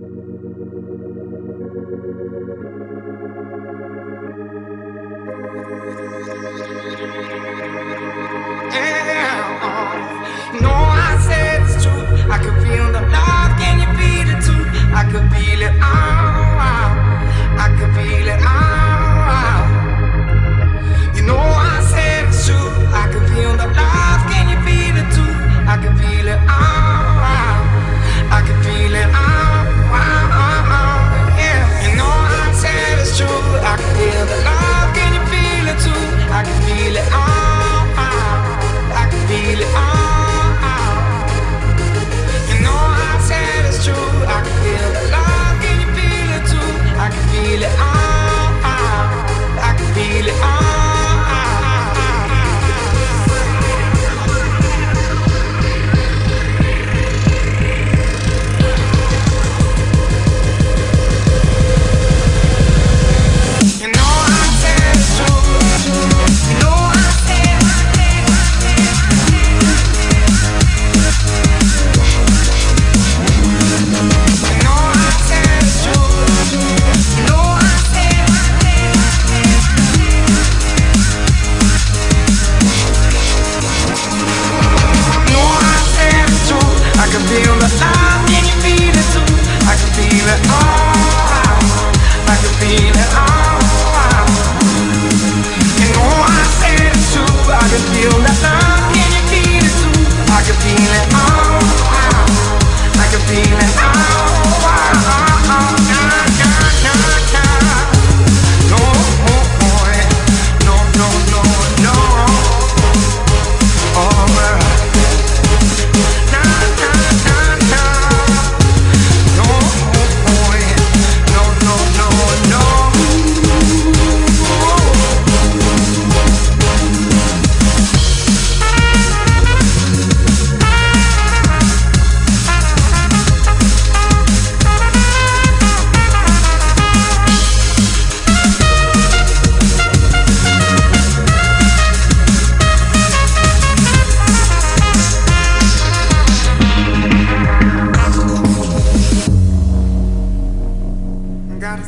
Damn. Uh, no, I said it's true. I could feel the love. Can you feel it too? I could be.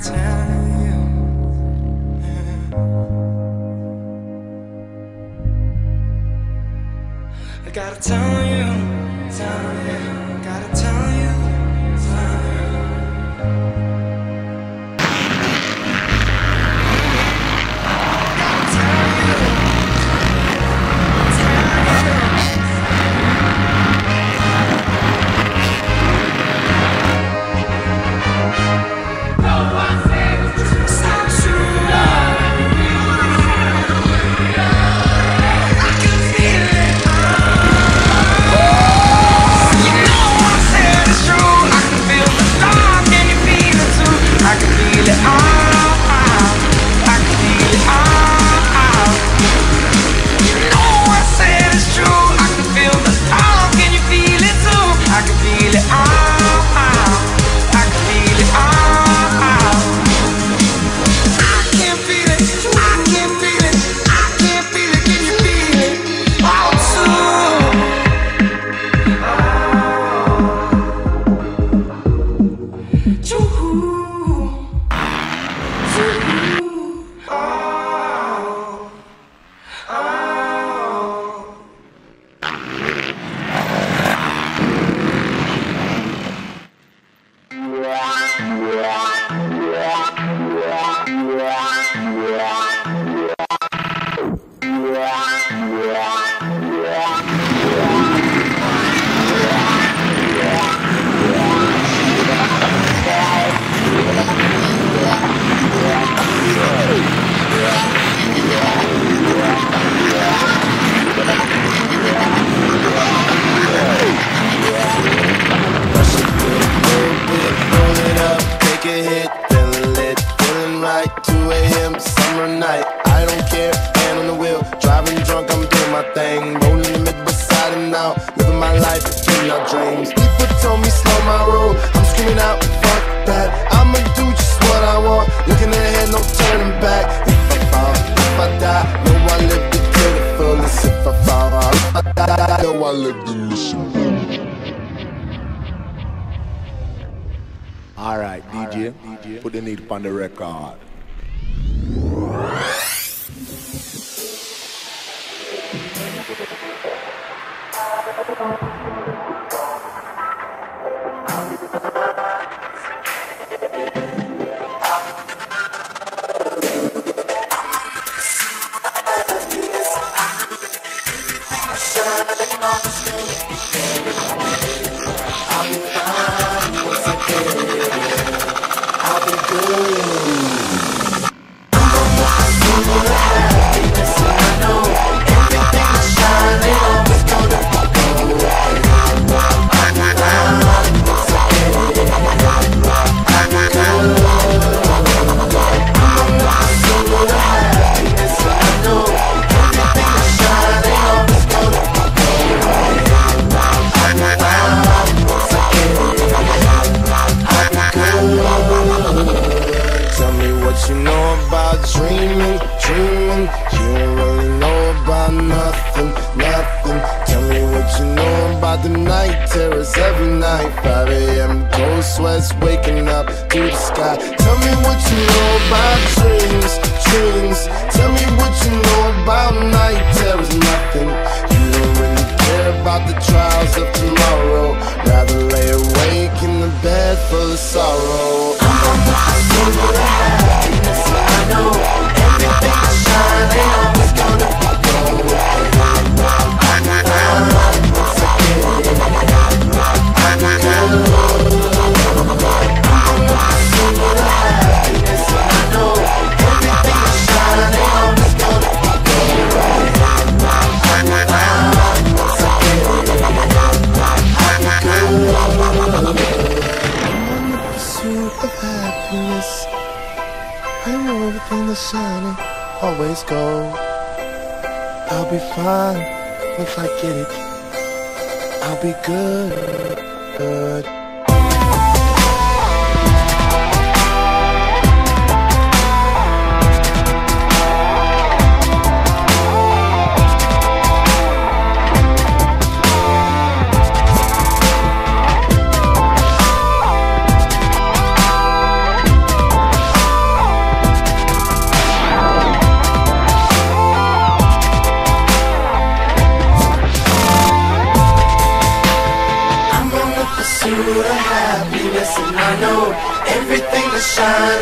I gotta tell you, tell you. Alright, DJ, dj put the needle on the record. Tell the night terrors every night. 5 a.m. cold sweats waking up to the sky. Tell me what you know about dreams, dreams. Tell me what you know about night terrors, nothing. Always go. I'll be fine if I get it. I'll be good, good.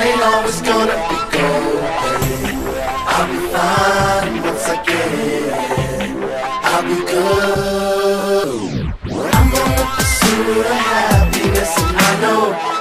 Shine ain't always gonna be gold. baby. I'll be fine once I get it. I'll be good. I'm on the pursuit of happiness, and I know